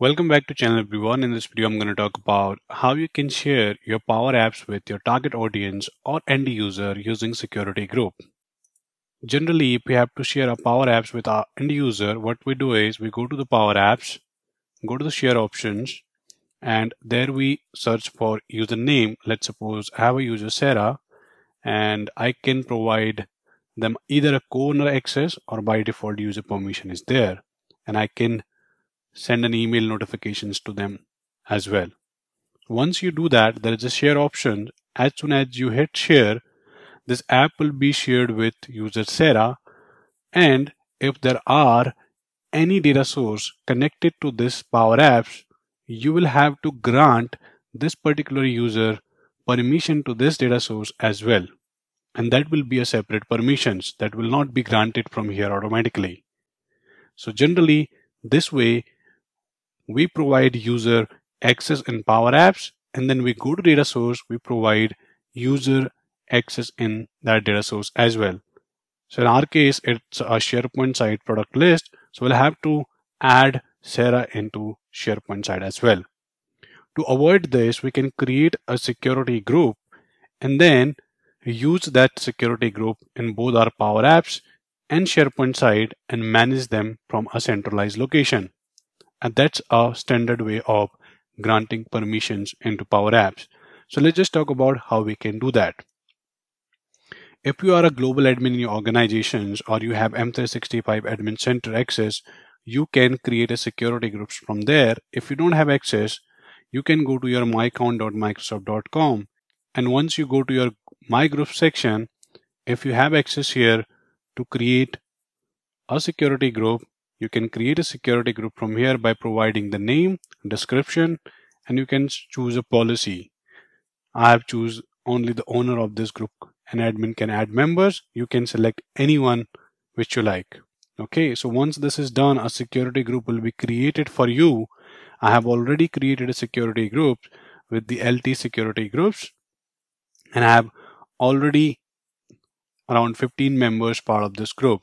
Welcome back to channel everyone. In this video, I'm going to talk about how you can share your Power Apps with your target audience or end user using security group. Generally, if we have to share our Power Apps with our end user, what we do is we go to the Power Apps, go to the share options, and there we search for username. Let's suppose I have a user Sarah, and I can provide them either a co-owner access or by default user permission is there. And I can send an email notifications to them as well. Once you do that, there is a share option. As soon as you hit share, this app will be shared with user Sarah. And if there are any data source connected to this Power Apps, you will have to grant this particular user permission to this data source as well. And that will be a separate permissions that will not be granted from here automatically. So generally, this way we provide user access in Power Apps, and then we go to data source, we provide user access in that data source as well. So in our case, it's a SharePoint site product list. So we'll have to add Sarah into SharePoint site as well. To avoid this, we can create a security group and then use that security group in both our Power Apps and SharePoint site and manage them from a centralized location. And that's a standard way of granting permissions into Power Apps. So let's just talk about how we can do that. If you are a global admin in your organizations or you have M365 admin center access, you can create a security groups from there. If you don't have access, you can go to your myaccount.microsoft.com and once you go to your my group section, if you have access here to create a security group, you can create a security group from here by providing the name, description, and you can choose a policy. I have choose only the owner of this group. An admin can add members. You can select anyone which you like. Okay, so once this is done, a security group will be created for you. I have already created a security group with the LT security groups and I have already around 15 members part of this group.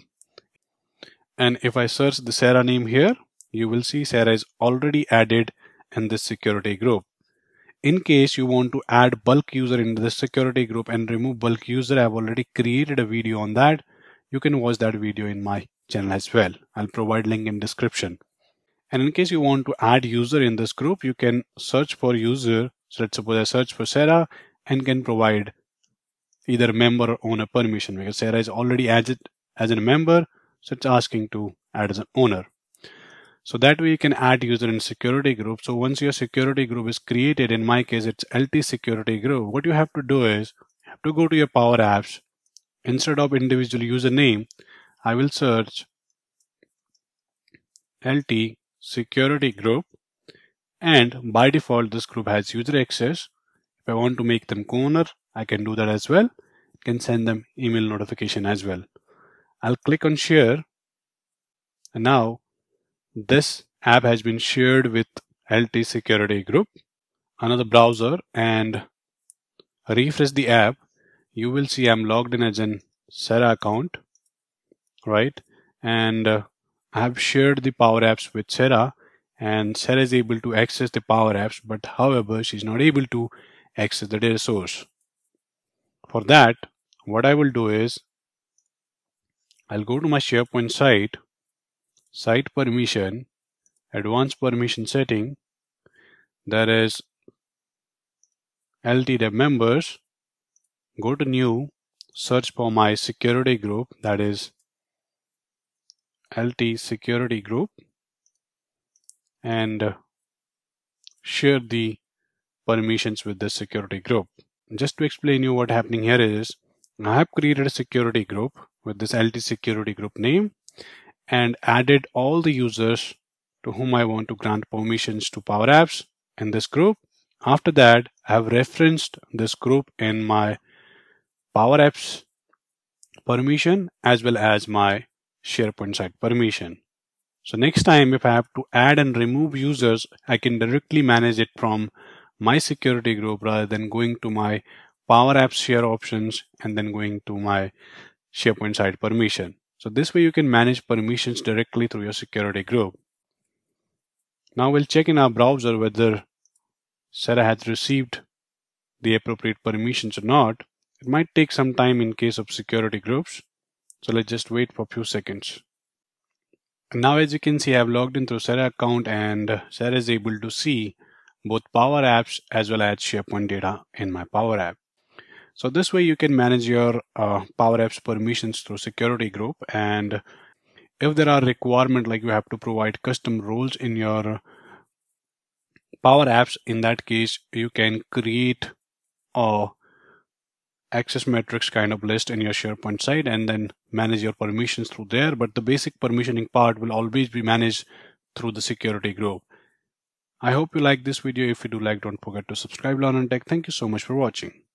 And if I search the Sarah name here, you will see Sarah is already added in this security group. In case you want to add bulk user into the security group and remove bulk user, I've already created a video on that. You can watch that video in my channel as well. I'll provide link in description. And in case you want to add user in this group, you can search for user. So let's suppose I search for Sarah and can provide either member or owner permission because Sarah is already added as a member. So it's asking to add as an owner. So that way you can add user in security group. So once your security group is created, in my case, it's LT security group. What you have to do is you have to go to your Power Apps. Instead of individual username, I will search LT security group. And by default, this group has user access. If I want to make them co-owner, I can do that as well. I can send them email notification as well. I'll click on share. And now this app has been shared with LT security group another browser and refresh the app. You will see I'm logged in as an Sarah account right? And uh, I have shared the power apps with Sarah and Sarah is able to access the power apps but however she's not able to access the data source. For that what I will do is I'll go to my SharePoint site, site permission, advanced permission setting. There is LTDEV members. Go to new, search for my security group that is LT security group and share the permissions with the security group. Just to explain you what happening here is I have created a security group with this LT security group name and added all the users to whom I want to grant permissions to Power Apps in this group. After that, I have referenced this group in my Power Apps permission as well as my SharePoint site permission. So next time if I have to add and remove users, I can directly manage it from my security group rather than going to my Power Apps share options and then going to my SharePoint site permission. So this way you can manage permissions directly through your security group. Now we'll check in our browser whether Sarah has received the appropriate permissions or not. It might take some time in case of security groups. So let's just wait for a few seconds. Now as you can see, I've logged in through Sarah account and Sarah is able to see both Power Apps as well as SharePoint data in my Power App. So this way you can manage your uh, Power Apps permissions through security group. And if there are requirements like you have to provide custom rules in your Power Apps, in that case, you can create a access metrics kind of list in your SharePoint site and then manage your permissions through there. But the basic permissioning part will always be managed through the security group. I hope you like this video. If you do like, don't forget to subscribe, Lernen Tech. Thank you so much for watching.